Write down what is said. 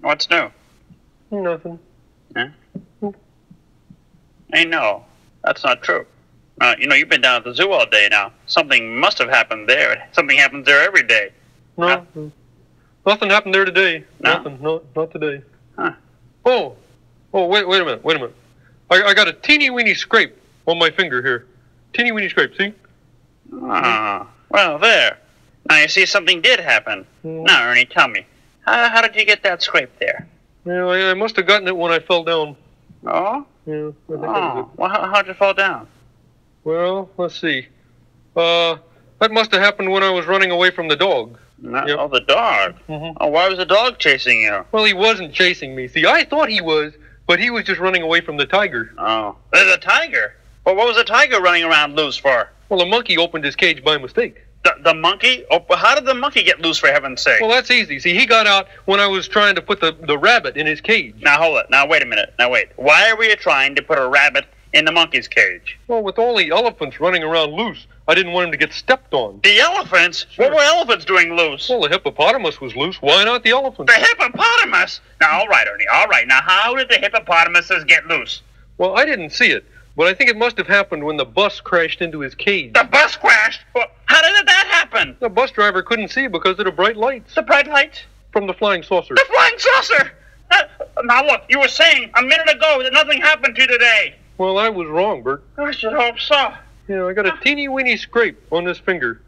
What's new? Nothing. Huh? Hey, no, that's not true. Uh, you know, you've been down at the zoo all day now. Something must have happened there. Something happens there every day. No. Huh? Nothing happened there today. No? Nothing. No, not today. Huh. Oh. Oh, wait, wait a minute. Wait a minute. I, I got a teeny weeny scrape on my finger here. Teeny weeny scrape. See? Ah, well, there. Now, you see, something did happen. Mm. Now, Ernie, tell me, how, how did you get that scrape there? Yeah, I, I must have gotten it when I fell down. Oh? Yeah. I Oh, well, how, how'd you fall down? Well, let's see. Uh, that must have happened when I was running away from the dog. No, Yep. Oh, the dog. Mm-hmm. Oh, why was the dog chasing you? Well, he wasn't chasing me. See, I thought he was, but he was just running away from the tiger. Oh, there's a tiger. Well, what was the tiger running around loose for? Well, the monkey opened his cage by mistake. The, the monkey? Oh, how did the monkey get loose, for heaven's sake? Well, that's easy. See, he got out when I was trying to put the, the rabbit in his cage. now, hold it. Now, wait a minute. Now, wait. Why are we trying to put a rabbit in the monkey's cage? Well, with all the elephants running around loose, I didn't want him to get stepped on. The elephants? Sure. What were elephants doing loose? Well, the hippopotamus was loose. Why not the elephant? The hippopotamus? Now, all right, Ernie. All right. Now, how did the hippopotamuses get loose? Well, I didn't see it, but I think it must have happened when the bus crashed into his cage. The bus crashed? Well, how did that happen? The bus driver couldn't see because of the bright lights The bright lights? from the flying saucer. The flying saucer! Uh, now, look, you were saying a minute ago that nothing happened to you today. Well, I was wrong, Bert. I should hope so. You know, I got a teeny weeny scrape on this finger.